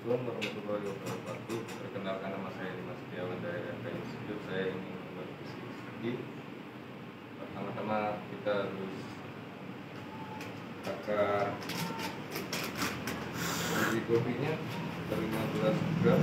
Assalamualaikum warahmatullahi wabarakatuh. Perkenalkan nama saya Dimas Setiawan dari RK Institute. Saya ingin berdiskusi sedikit. Pertama-tama kita harus takar biji kopinya ke 15 gram.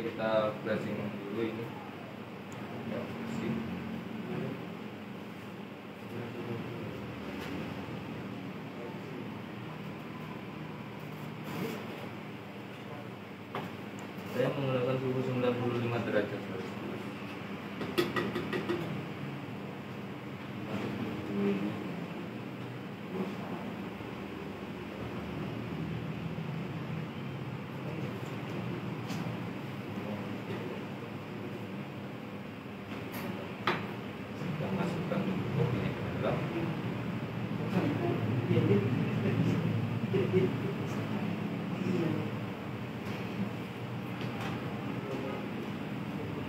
Kita pressing dulu ini ya, bersih.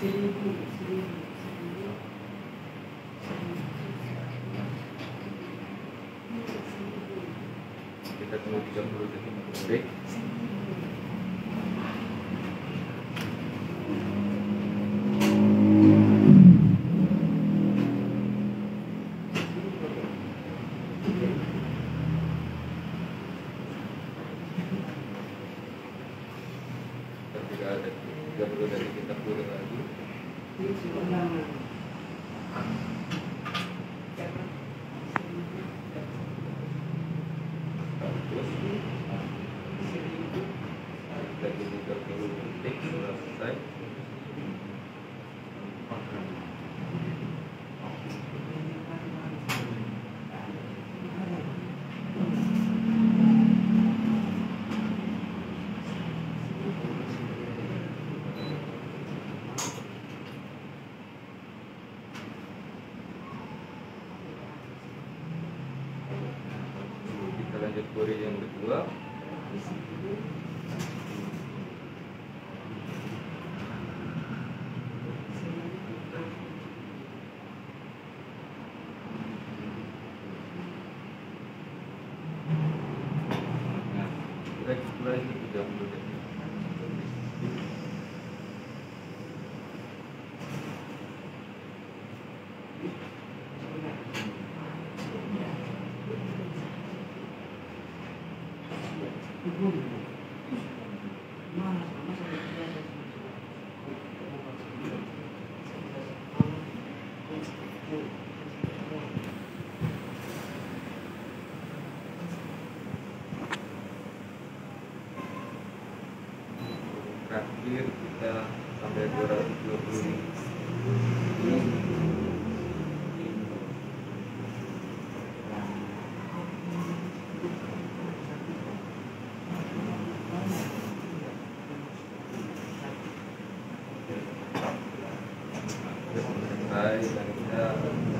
timer. Kita tunggu 30 detik break. Ketika 嗯 Kuri yang kedua. Nah, break setelah itu 30 detik. Terakhir kita sampai 220 I, uh,